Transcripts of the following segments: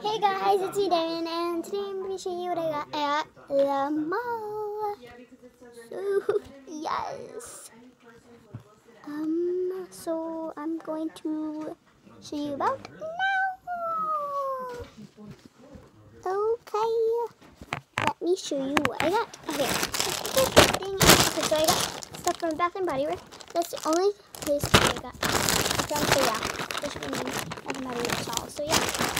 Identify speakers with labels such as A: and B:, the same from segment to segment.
A: Hey guys, it's me Darren, and today I'm going to show you what I got at the mall. So, yes. Um, so I'm going to show you about now. Okay, let me show you what I got. Okay, so I got stuff from Bath and Body Works. That's the only place I got from. So yeah, this be Bath and Body Works haul. So yeah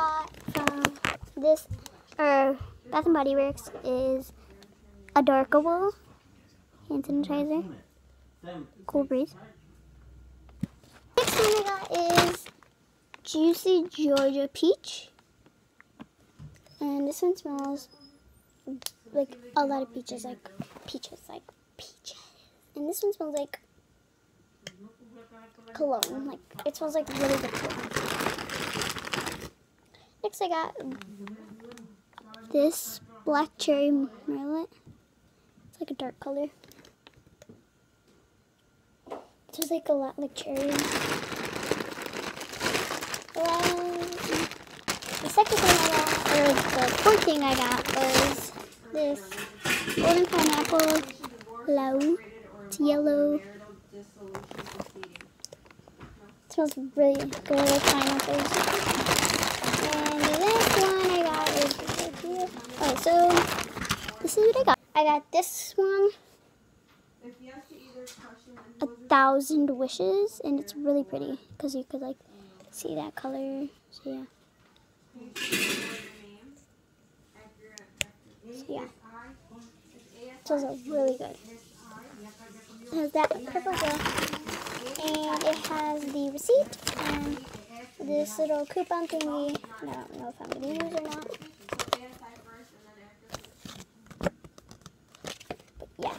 A: got from this or Bath and Body Works is a Darkable hand sanitizer. Cool breeze. Next thing I got is Juicy Georgia Peach. And this one smells like a lot of peaches, like peaches, like peaches. And this one smells like cologne, like it smells like really good cologne. I got this black cherry merlot. It's like a dark color. Smells like a lot like cherry. Um, the second thing I got, or the fourth thing I got was this golden pineapple luau. It's yellow. It smells really good pineapples. And the last one I got is right Okay, so this is what I got. I got this one, a thousand wishes, and it's really pretty because you could like see that color. So yeah. So yeah. Those are really good. It has that purple girl, and it has the receipt and this little coupon thingy. I don't know if I'm to use or not. But yeah.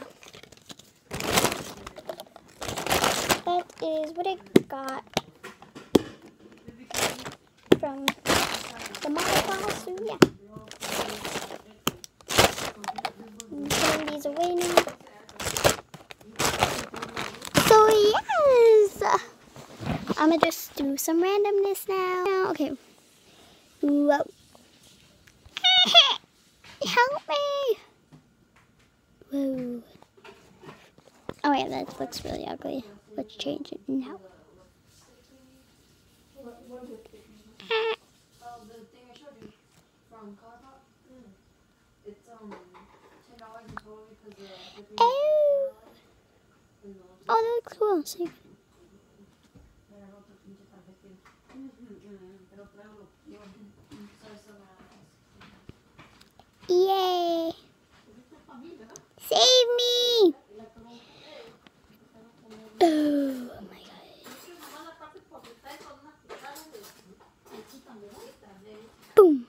A: That is what I got from the model class. So yeah. I'm putting these away now. So yes! I'm gonna just do some randomness now. Okay. Whoa. Help me! Whoa. Oh yeah, that looks really ugly. Let's change it now. Oh, oh that looks cool. See? Yay! Save me! Oh my god. Boom!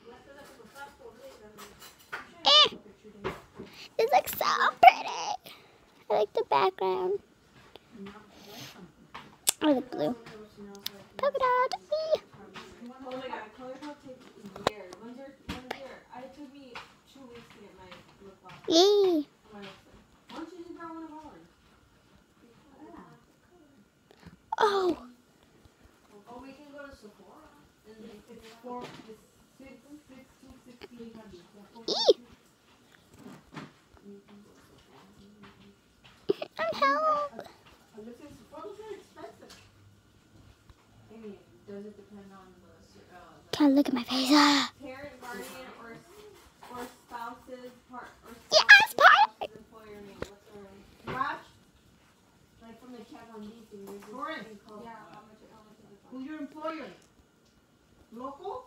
A: Eh! This looks so pretty! I like the background. I like blue. Polka dot! Whee!
B: Oh my god, ColourPop takes years. When's your, when's your, I it took me two weeks to get my lip gloss.
A: Yay!
B: My lipstick. Why don't you just grab one of ours?
A: Oh!
B: Or we can go to Sephora. And it's four, it's six, six, two, sixteen hundred.
A: Eee! I'm help!
B: And this is, Sephora's very expensive. I mean, does it depend on the, uh, the
A: Can't look at my face. Ah.
B: parent, guardian, or, or spouse's part, or
A: Yes, part-
B: spouse's employer name? What's their name? Watch. Like from the Kat Von D thing, there's this
C: Torrance.
B: thing called. Yeah, how much, how much is it?
C: Who's your employer? ¿Loco?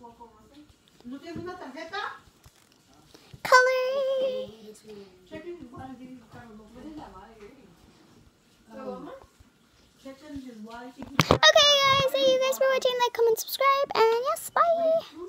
B: Local roofing?
C: ¿No tienes una tarjeta?
A: Color!
C: Check in his wallet, see if he's local.
B: What is that lot of earrings? So, how much?
C: Check in his wallet, see if he's
A: Okay watching. Like, comment, subscribe, and yes, bye!